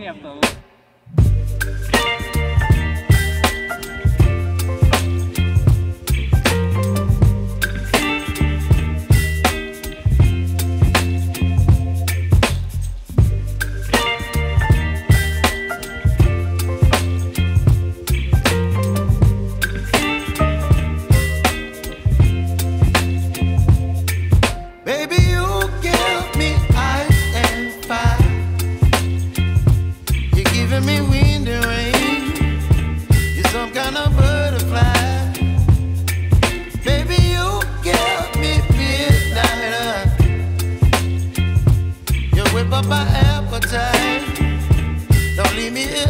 Krem, tá louco? me.